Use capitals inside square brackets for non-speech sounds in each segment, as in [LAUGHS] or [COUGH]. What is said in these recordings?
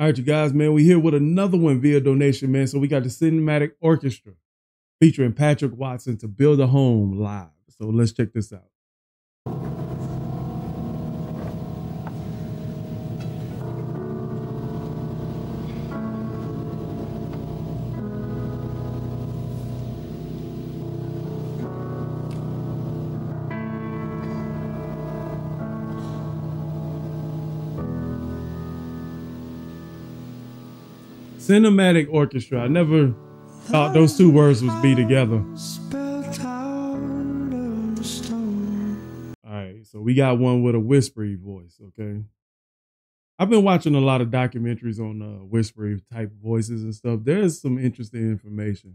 All right, you guys, man, we here with another one via donation, man. So we got the Cinematic Orchestra featuring Patrick Watson to build a home live. So let's check this out. Cinematic Orchestra. I never thought those two words would be together. All right, so we got one with a whispery voice, okay? I've been watching a lot of documentaries on uh, whispery type voices and stuff. There's some interesting information.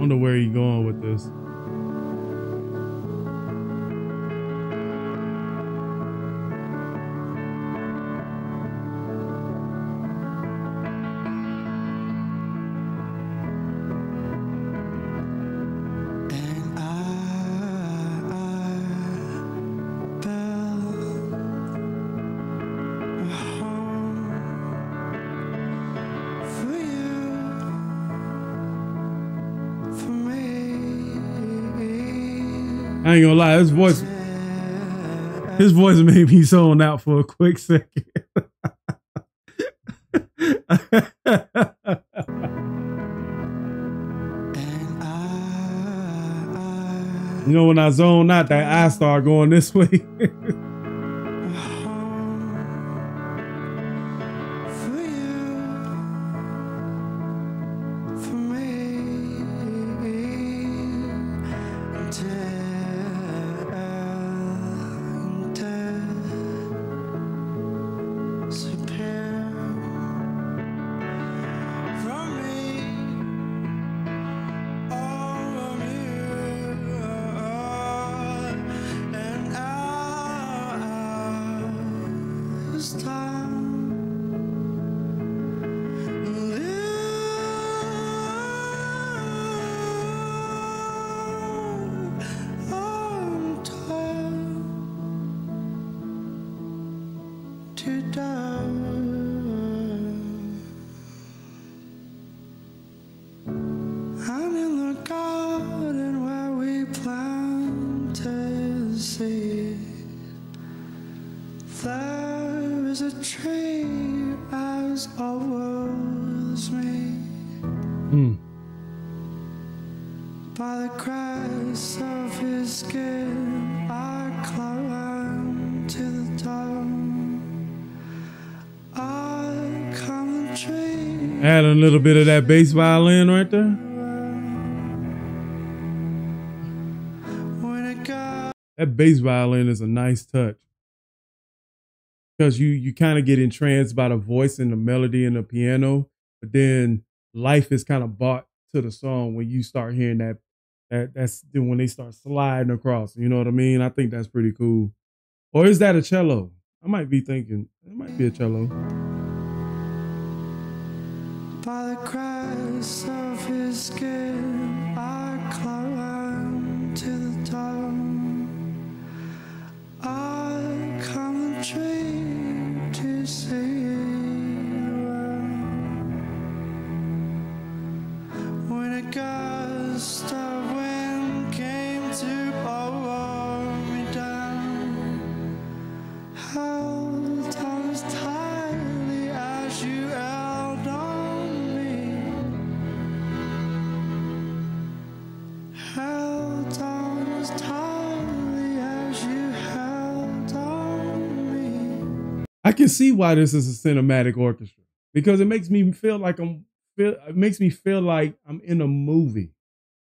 I wonder where you're going with this. I ain't gonna lie, his voice, his voice made me zone out for a quick second. I, [LAUGHS] you know, when I zone out, that eye start going this way. [LAUGHS] tree as old as me. Hmm. By the of his skin, I climb to the top. I come the tree. Add a little bit of that bass violin right there. When it got That bass violin is a nice touch. Because you you kind of get entranced by the voice and the melody and the piano, but then life is kind of brought to the song when you start hearing that that that's then when they start sliding across. You know what I mean? I think that's pretty cool. Or is that a cello? I might be thinking it might be a cello. by the of his skin, I climb to the top. I can see why this is a cinematic orchestra because it makes me feel like I'm feel it makes me feel like I'm in a movie.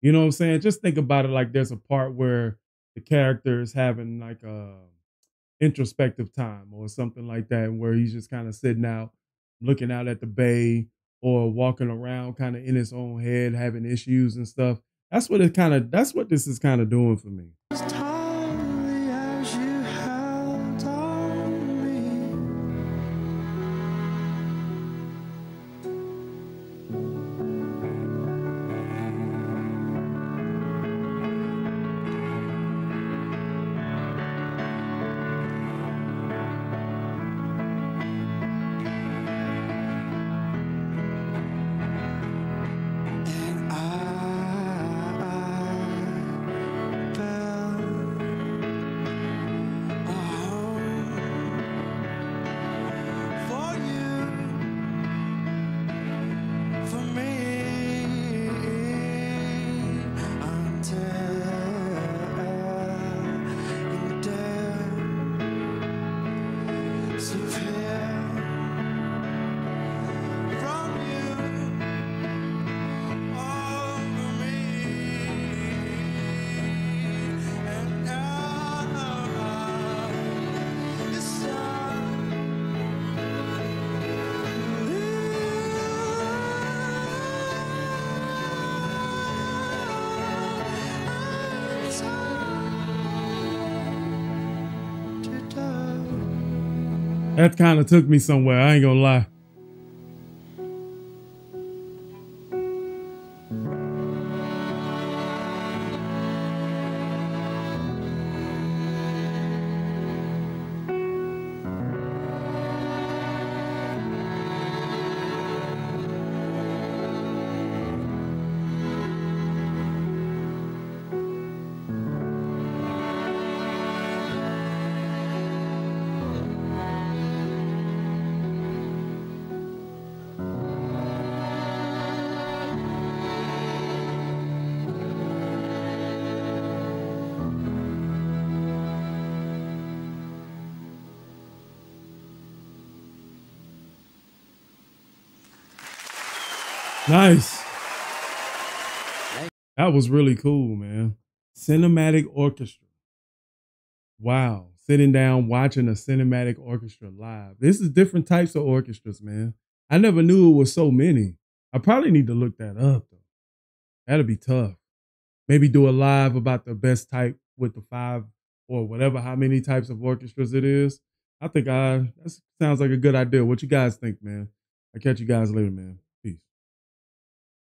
You know what I'm saying? Just think about it like there's a part where the character is having like a introspective time or something like that, where he's just kind of sitting out, looking out at the bay or walking around kind of in his own head, having issues and stuff. That's what it kind of that's what this is kind of doing for me. That kind of took me somewhere. I ain't gonna lie. Nice. That was really cool, man. Cinematic orchestra. Wow. Sitting down watching a cinematic orchestra live. This is different types of orchestras, man. I never knew it was so many. I probably need to look that up though. That'll be tough. Maybe do a live about the best type with the five or whatever, how many types of orchestras it is. I think I that sounds like a good idea. What you guys think, man? I'll catch you guys later, man.